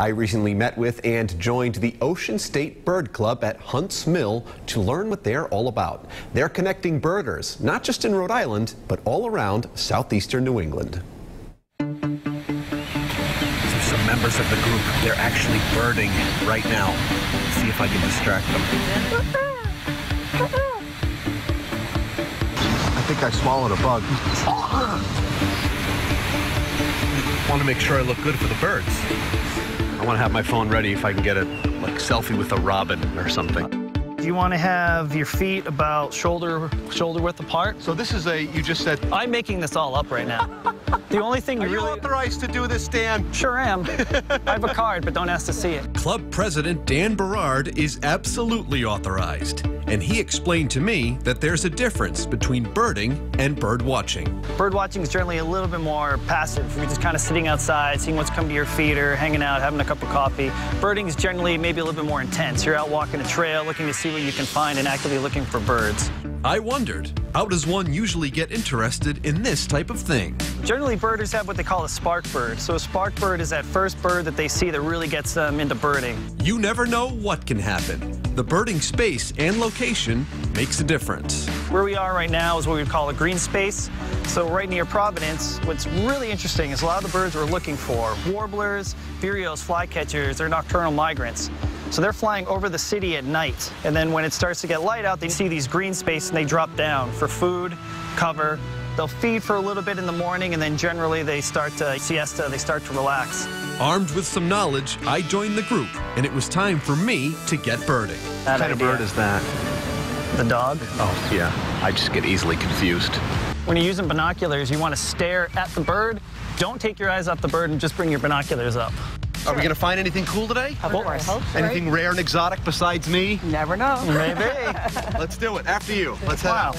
I recently met with and joined the Ocean State Bird Club at Hunts Mill to learn what they're all about. They're connecting birders, not just in Rhode Island, but all around southeastern New England. Some members of the group, they're actually birding right now. Let's see if I can distract them. I think I swallowed a bug. want to make sure I look good for the birds. I want to have my phone ready if I can get a like selfie with a robin or something. You want to have your feet about shoulder shoulder width apart. So this is a, you just said... I'm making this all up right now. the only thing Are you you authorized to do this, Dan? Sure am. I have a card, but don't ask to see it. Club President Dan Berard is absolutely authorized, and he explained to me that there's a difference between birding and bird watching. Bird watching is generally a little bit more passive. You're just kind of sitting outside, seeing what's come to your feeder, hanging out, having a cup of coffee. Birding is generally maybe a little bit more intense. You're out walking a trail, looking to see what you can find and actively looking for birds. I wondered, how does one usually get interested in this type of thing? Generally, birders have what they call a spark bird. So a spark bird is that first bird that they see that really gets them into birding. You never know what can happen. The birding space and location makes a difference. Where we are right now is what we would call a green space. So right near Providence, what's really interesting is a lot of the birds we're looking for, warblers, vireos, flycatchers, they're nocturnal migrants. So they're flying over the city at night. And then when it starts to get light out, they see these green spaces and they drop down for food, cover. They'll feed for a little bit in the morning and then generally they start to siesta, they start to relax. Armed with some knowledge, I joined the group, and it was time for me to get birding. That What kind idea. of bird is that? The dog. Oh, yeah. I just get easily confused. When you're using binoculars, you want to stare at the bird. Don't take your eyes off the bird and just bring your binoculars up. Are we going to find anything cool today? Of course. Anything rare and exotic besides me? Never know. Maybe. Let's do it. After you. Let's head Wow. out.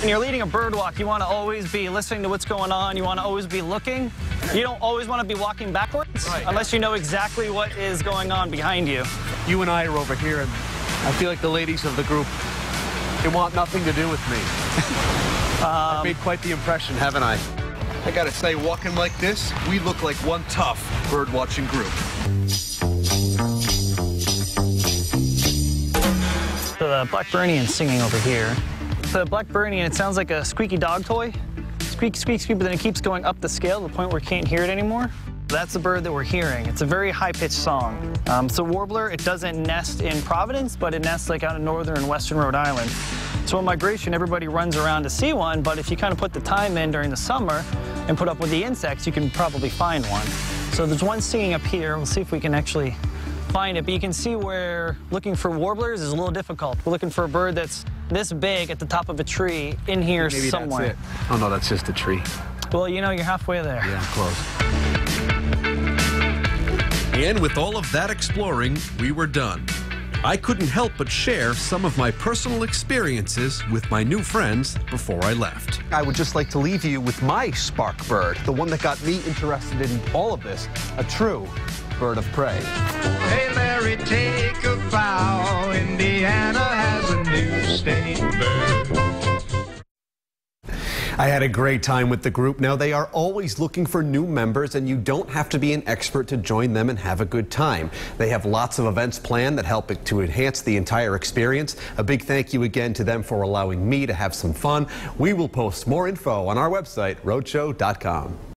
When you're leading a bird walk, you want to always be listening to what's going on. You want to always be looking. You don't always want to be walking backwards Right. unless you know exactly what is going on behind you. You and I are over here, and I feel like the ladies of the group, they want nothing to do with me. I've made um, quite the impression, haven't I? I gotta say, walking like this, we look like one tough bird watching group. The Blackburnian singing over here. The and it sounds like a squeaky dog toy. Squeak, squeak, squeak, but then it keeps going up the scale to the point where you can't hear it anymore. That's the bird that we're hearing. It's a very high-pitched song. Um, so warbler, it doesn't nest in Providence, but it nests like out in northern and western Rhode Island. So in migration, everybody runs around to see one, but if you kind of put the time in during the summer and put up with the insects, you can probably find one. So there's one singing up here. We'll see if we can actually find it, but you can see where looking for warblers is a little difficult. We're looking for a bird that's this big at the top of a tree in here Maybe somewhere. that's it. Oh no, that's just a tree. Well, you know, you're halfway there. Yeah, close. And with all of that exploring, we were done. I couldn't help but share some of my personal experiences with my new friends before I left. I would just like to leave you with my spark bird, the one that got me interested in all of this, a true bird of prey. Hey Larry, take a bow. Indiana has a new state bird. I had a great time with the group. Now, they are always looking for new members, and you don't have to be an expert to join them and have a good time. They have lots of events planned that help to enhance the entire experience. A big thank you again to them for allowing me to have some fun. We will post more info on our website, rhodeshow.com.